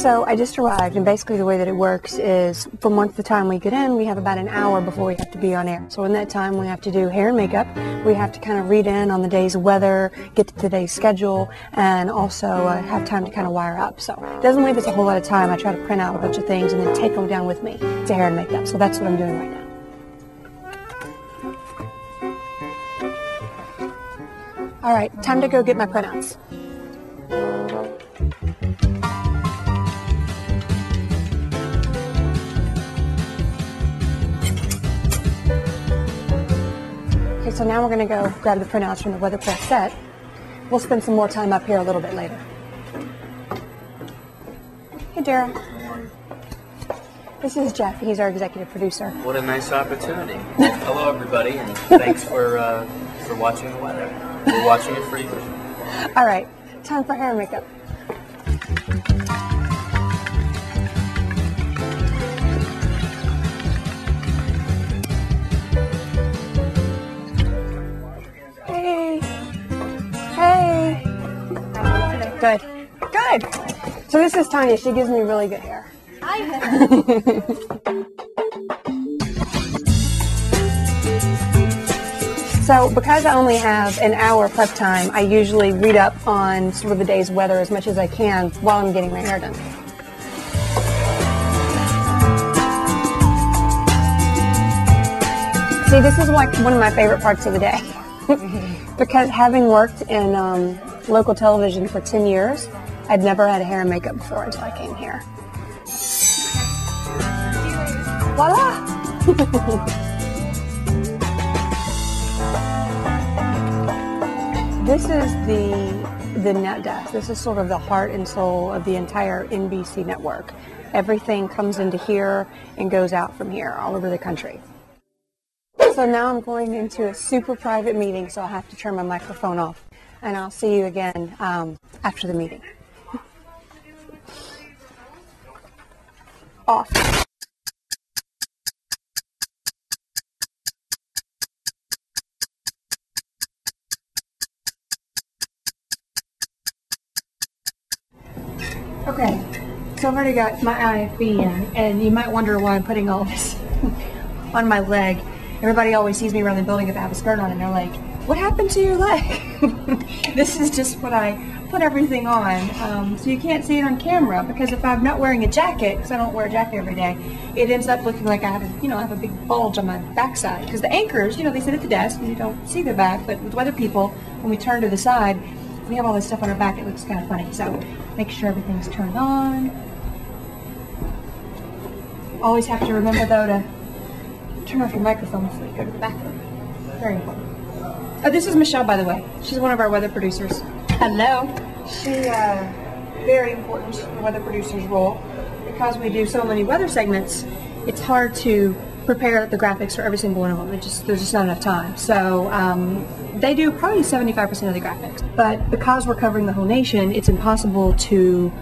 So I just arrived, and basically the way that it works is from once the time we get in, we have about an hour before we have to be on air. So in that time, we have to do hair and makeup. We have to kind of read in on the day's weather, get to today's schedule, and also uh, have time to kind of wire up. So it doesn't leave us a whole lot of time. I try to print out a bunch of things and then take them down with me to hair and makeup. So that's what I'm doing right now. All right, time to go get my printouts. So now we're going to go grab the printouts from the Weather Plus set. We'll spend some more time up here a little bit later. Hey, Dara. This is Jeff. He's our executive producer. What a nice opportunity. Hello, everybody, and thanks for uh, for watching the weather. We're watching it for you. All right, time for hair and makeup. Good. Good. So this is Tanya. She gives me really good hair. So because I only have an hour prep time, I usually read up on sort of the day's weather as much as I can while I'm getting my hair done. See, this is like one of my favorite parts of the day. because having worked in um, local television for 10 years, I'd never had hair and makeup before until I came here. Voila! This is the the net desk. This is sort of the heart and soul of the entire NBC network. Everything comes into here and goes out from here all over the country. So now I'm going into a super private meeting, so I'll have to turn my microphone off. And I'll see you again um, after the meeting. Off. Okay, so I've already got my IFB in, and you might wonder why I'm putting all this on my leg. Everybody always sees me around the building if I have a skirt on, and they're like, what happened to your leg? this is just what I put everything on, um, so you can't see it on camera, because if I'm not wearing a jacket, because I don't wear a jacket every day, it ends up looking like I have a, you know, I have a big bulge on my backside. Because the anchors, you know, they sit at the desk, and you don't see their back, but with weather people, when we turn to the side, we have all this stuff on our back, it looks kind of funny. So make sure everything's turned on. Always have to remember though to turn off your microphone before you go to the bathroom. Very important. Oh, this is Michelle, by the way. She's one of our weather producers. Hello. She, uh, very important, the weather producer's role. Because we do so many weather segments, it's hard to prepare the graphics for every single one of them. It just there's just not enough time. So um, they do probably 75% of the graphics. But because we're covering the whole nation, it's impossible to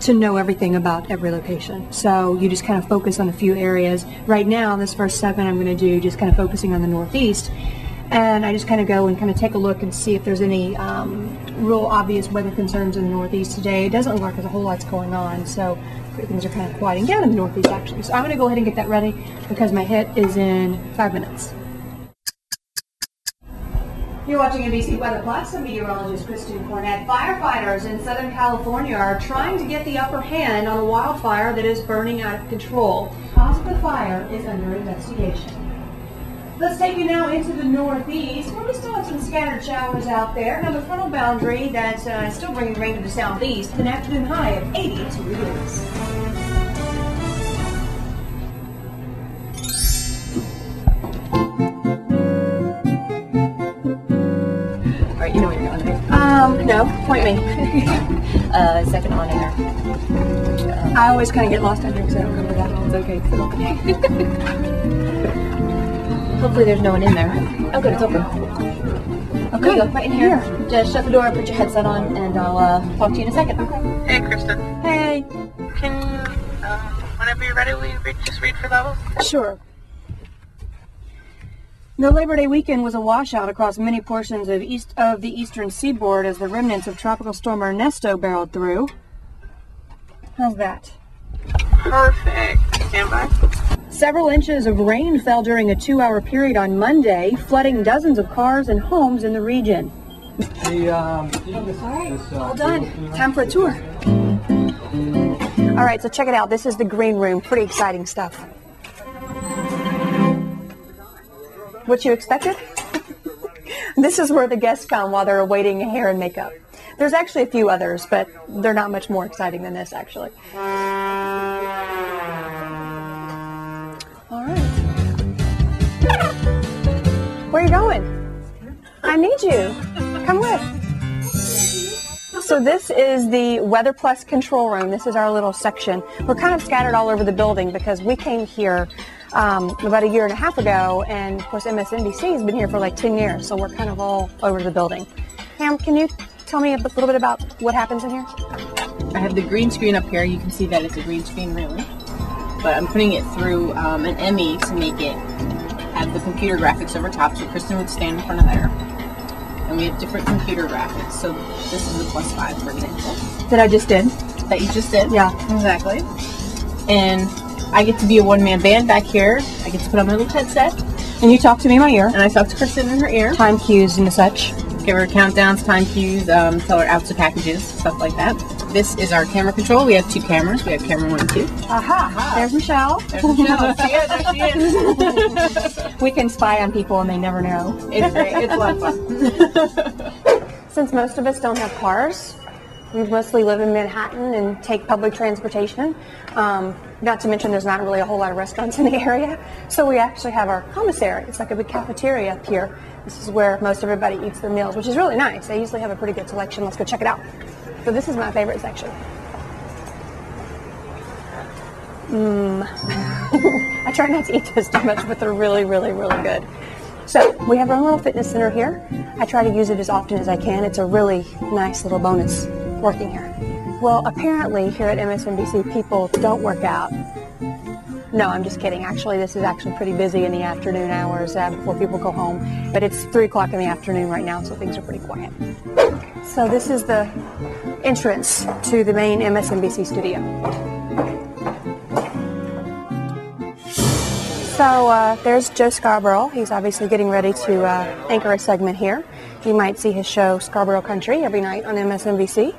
to know everything about every location. So you just kind of focus on a few areas. Right now, this first segment I'm going to do just kind of focusing on the Northeast. And I just kind of go and kind of take a look and see if there's any um, real obvious weather concerns in the Northeast today. It doesn't look like there's a whole lot's going on, so things are kind of quieting down in the Northeast actually. So I'm going to go ahead and get that ready because my hit is in five minutes. You're watching NBC Weather Plus. I'm meteorologist Kristen Cornett. Firefighters in Southern California are trying to get the upper hand on a wildfire that is burning out of control. Cause of the fire is under investigation. Let's take you now into the northeast, where we still have some scattered showers out there. Now the frontal boundary that's uh, still bringing rain to the southeast, an afternoon high of 82 degrees. All right, you know what you're right? Um, no, point me. Uh, second on air. I always kind of get lost out here because I don't remember that. It's okay. Hopefully there's no one in there. Oh, good. It's open. Okay. Go. Right in here. Just shut the door, put your headset on, and I'll uh, talk to you in a second. Okay. Hey, Kristen. Hey. Can um, whenever you're ready, you read, just read for levels? Sure. The Labor Day weekend was a washout across many portions of east of the eastern seaboard as the remnants of Tropical Storm Ernesto barreled through. How's that? Perfect. Stand by. Several inches of rain fell during a two-hour period on Monday, flooding dozens of cars and homes in the region. Um, all right, all done. Time for a tour. All right, so check it out. This is the green room. Pretty exciting stuff. What you expected? this is where the guests come while they're awaiting hair and makeup. There's actually a few others, but they're not much more exciting than this, actually. Are you going? I need you. Come with. So this is the Weather Plus control room. This is our little section. We're kind of scattered all over the building because we came here um, about a year and a half ago, and of course MSNBC has been here for like 10 years, so we're kind of all over the building. Pam, can you tell me a little bit about what happens in here? I have the green screen up here. You can see that it's a green screen, really. But I'm putting it through um, an Emmy to make it have the computer graphics over top, so Kristen would stand in front of there. And we have different computer graphics. So this is the plus five, for example, That I just did. that you just did. Yeah. exactly. And I get to be a one-man band back here. I get to put on my little headset, And you talk to me in my ear. and I talk to Kristen in her ear. Time cues and such. give her countdowns, time cues, um, tell her outs of packages, stuff like that. This is our camera control. We have two cameras. We have camera one and two. Aha! There's Michelle. There's Michelle. There she is. We can spy on people and they never know. It's great. It's a lot of fun. Since most of us don't have cars, we mostly live in Manhattan and take public transportation. Um, not to mention there's not really a whole lot of restaurants in the area. So we actually have our commissary. It's like a big cafeteria up here. This is where most everybody eats their meals, which is really nice. They usually have a pretty good selection. Let's go check it out. So this is my favorite section. Mmm. I try not to eat this too much, but they're really, really, really good. So we have our own little fitness center here. I try to use it as often as I can. It's a really nice little bonus working here. Well, apparently here at MSNBC, people don't work out. No, I'm just kidding. Actually, this is actually pretty busy in the afternoon hours uh, before people go home. But it's 3 o'clock in the afternoon right now, so things are pretty quiet. So this is the entrance to the main MSNBC studio. So uh, there's Joe Scarborough. He's obviously getting ready to uh, anchor a segment here. You might see his show Scarborough Country every night on MSNBC.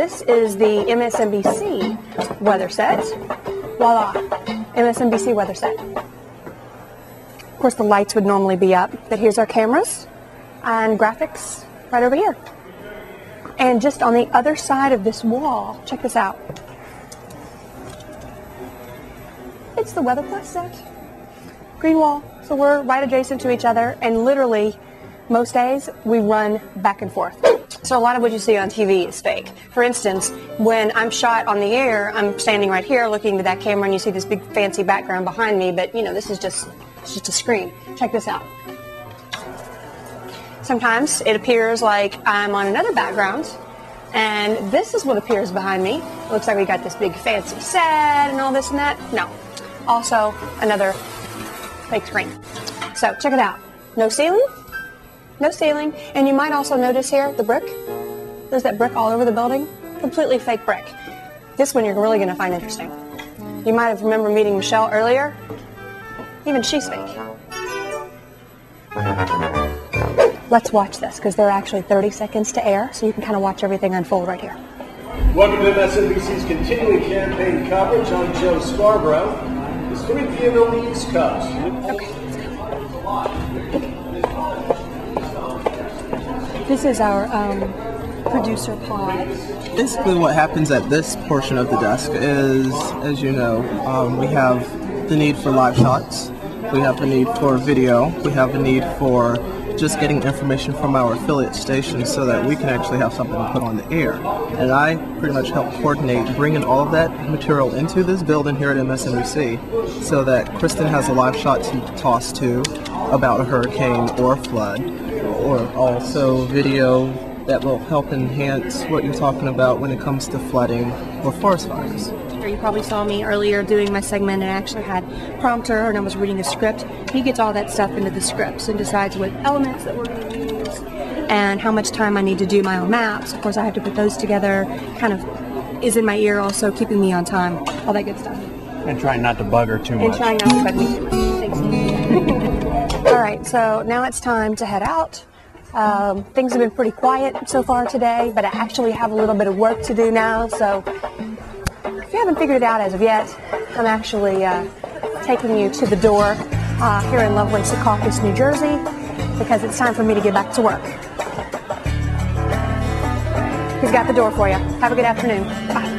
This is the MSNBC weather set. Voila, MSNBC weather set. Of course, the lights would normally be up, but here's our cameras and graphics right over here. And just on the other side of this wall, check this out. It's the Weather Plus set. Green wall. So we're right adjacent to each other, and literally, most days, we run back and forth. So a lot of what you see on TV is fake. For instance, when I'm shot on the air, I'm standing right here looking to that camera, and you see this big fancy background behind me, but you know, this is just, it's just a screen. Check this out. Sometimes it appears like I'm on another background, and this is what appears behind me. It looks like we got this big fancy set and all this and that. No. Also, another fake screen. So check it out. No ceiling, no ceiling, and you might also notice here the brick. There's that brick all over the building. Completely fake brick. This one you're really going to find interesting. You might have remembered meeting Michelle earlier. Even she's fake. Let's watch this because there are actually 30 seconds to air, so you can kind of watch everything unfold right here. Welcome to MSNBC's continuing campaign coverage on Joe Scarborough. It's 3 p.m. on the East Coast. This is our um, producer pod. basically what happens at this portion of the desk is, as you know, um, we have the need for live shots, we have the need for video, we have the need for just getting information from our affiliate stations so that we can actually have something to put on the air. And I pretty much help coordinate bringing all of that material into this building here at MSNBC so that Kristen has a live shot to toss to about a hurricane or a flood, or also video that will help enhance what you're talking about when it comes to flooding or forest fires. You probably saw me earlier doing my segment and I actually had prompter and I was reading a script. He gets all that stuff into the scripts and decides what elements that we're going to use and how much time I need to do my own maps. Of course, I have to put those together. Kind of is in my ear, also keeping me on time, all that good stuff. And trying not to bug her too much. And much. trying not to bug me too much. Thanks. All right, so now it's time to head out. Um, things have been pretty quiet so far today, but I actually have a little bit of work to do now. So if you haven't figured it out as of yet, I'm actually uh, taking you to the door uh, here in Loveland, Secaucus, New Jersey, because it's time for me to get back to work. He's got the door for you. Have a good afternoon. Bye.